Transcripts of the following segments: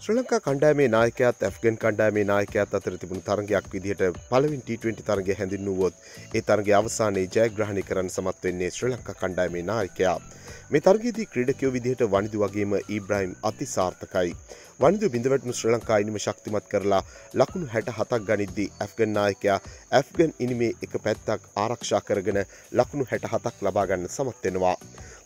Sri Lanka කණ්ඩෑමේ නායකත් Afghan කණ්ඩෑමේ නායකත් අතර තිබුණු තරගයක් විදිහට පළවින් T20 තරගය හැඳින්නුවොත් ඒ තරගේ අවසානයේ ජයග්‍රහණය කරන්න සමත් වෙන්නේ ශ්‍ර ලංකා කණ්ඩෑමේ නායකයා. මේ තරගයේදී ක්‍රීඩකයෝ විදිහට වනිදු වගේම ඊබ්‍රාහිම් අතිසාර්ථකයි. වනිදු බිඳවැටුණු ශ්‍ර ලංකා ඉනිම ශක්තිමත් කරලා ලකුණු හැට හතක් ගනිද්දී ඇෆ්ගන් නායකයා ඇෆ්ගන් ඉනිමේ එක පැත්තක් ආරක්ෂා කරගෙන ලකුණු හැට හතක් ලබාගන්න සමත්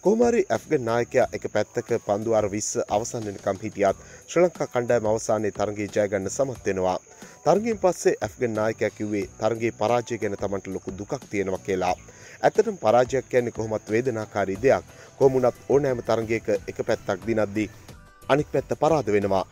වෙනවා. කෝමාරි ඇෆ්ගන් නායකයා එක පැත්තක පන්දුවාර විස්ස අවසන් වෙනකම් හිටියත් ශ්‍ර ලංකා කණ්ඩායම අවසානයේ තරගේ ජයගන්න සමත් වෙනවා. තරගෙන් පස්සේ ඇෆ්ගන් නායකයා කිව්වේ තරගේ පරාජය ගැන තමන්ට ලොකු දුකක් තියෙනවා කියලා. ඇත්තටම පරාජයක් කියන්නේ කොහොමත් වේදනාකාරී දෙයක්. කොහොමුණත් ඕනෑම තරගයක එක පැත්තක් දිනද්දී අනික් පැත්ත පරාද වෙනවා.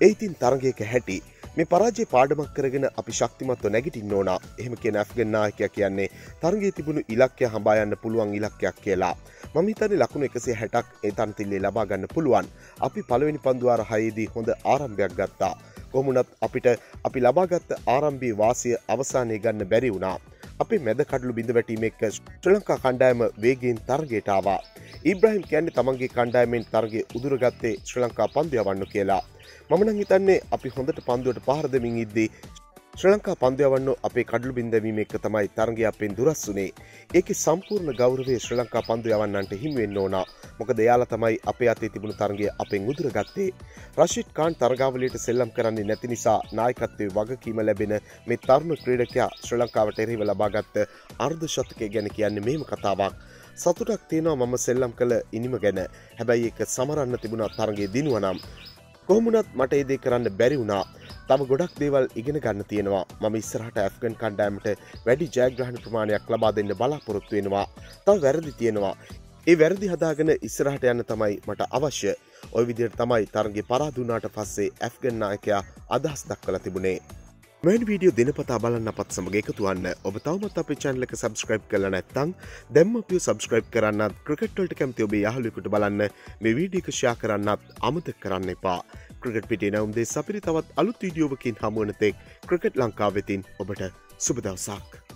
ඒ ඉතින් තරගයක හැටි මේ පරාජය පාඩමක් කරගෙන අපි ශක්තිමත්ව නැගිටින්න ඕනා එහෙම කියන ඇෆ්ගන් නායකයා කියන්නේ තරගයේ තිබුණු ඉලක්කය හඹා යන්න පුළුවන් ඉලක්කයක් කියලා. මම හිතන්නේ ලකුණු 160ක් ඒ තනතිල්ලේ ලබා ගන්න පුළුවන්. අපි පළවෙනි පන්දුවාර හයේදී හොඳ ආරම්භයක් ගත්තා. කොහොමුණත් අපිට අපි ලබාගත්ත ආරම්භයේ වාසිය අවසානයේ ගන්න බැරි වුණා. අපි මැද කඩලු බිඳ වැටීම එක්ක ශ්‍ර ලංකා කණ්ඩායම වේගෙන් තරගයට ආවා. ඉබ්‍රහිම් කියන්නේ තමන්ගේ කණ්ඩායමෙන් තරගේ උදුරගත්තේ ශ්‍ර ලංකා පන්දු යවන්න කියලා. මම නම් හිතන්නේ අපි හොඳට පන්දුවට පහර දෙමින් ඉද්දී ශ්‍ර ලංකා පන්දයවන්න අපේ කඩලු බින්දවීම එක්ක තමයි තරගය අපෙන් දුරස් වනේ ඒක සම්පූර්ණ ගෞරවේ ශ්‍ර ලංකා පන්දු යවන්නන්ට හිමිවෙන්න ඕනා. මොක දෙයාලා තමයි අපේ අතේ තිබුණු තරගය අපෙන් උදුර ගත්තේ රශිට් කාන් තරගාවලට සෙල්ලම් කරන්නේ නැති නිසා නායකත්වය වගකීම ලැබෙන මේ තරුණ ක්‍රීඩකයා ශ්‍ර ලංකාවට එරෙහිව ලබාගත්ත අර්ධ ශතකය ගැන කියන්නේ මේම කතාවක්. සතුටක් තියෙනවා මම සෙල්ලම් කළ ඉනිම ගැන. හැබැයි එක සමරන්න තිබුණා තරගේ දිනුවනම්. කොහොමුණත් මට ඒදේ කරන්න බැරි වුණා. තම ගොඩක් දේවල් ඉගෙන ගන්න තියෙනවා. මම ඉස්සරහට ඇෆ්ගන් කණ්ඩෑමට වැඩි ජයග්‍රහණ ප්‍රමාණයක් ලබා දෙන්න බලාපොරොත්තු වෙනවා. තව වැරදි තියෙනවා. ඒ වැරදි හදාගෙන ඉස්සරහට යන්න තමයි මට අවශ්‍ය. ඔය විදියට තමයි තරගේ පරාදුනාට පස්සේ ඇෆ්ගන් නායකයා අදහස් දක්වලා තිබුණේ. මෙන් වීඩියෝ දිනපතා බලන්න අපත් සමග එකතුවන්න ඔබ තවමත් අප චැනලක සබස්ක්‍රයිබ් කල නැත්තං දැම්ම පිය සබස්ක්‍රයිබ් කරන්නත් ක්‍රිකට්වලට කැමති ඔබේ යහලුකුට බලන්න. මේ වීඩියකෂයා කරන්නත් අමතක කරන්න එපා. ක්‍රිකට් පිටේ නවම්දේ සපිරි තවත් අලුත් වීඩියෝවකින් හමුවනතෙක් ක්‍රිකට් ලංකාවෙතින් ඔබට සුබදවසක්.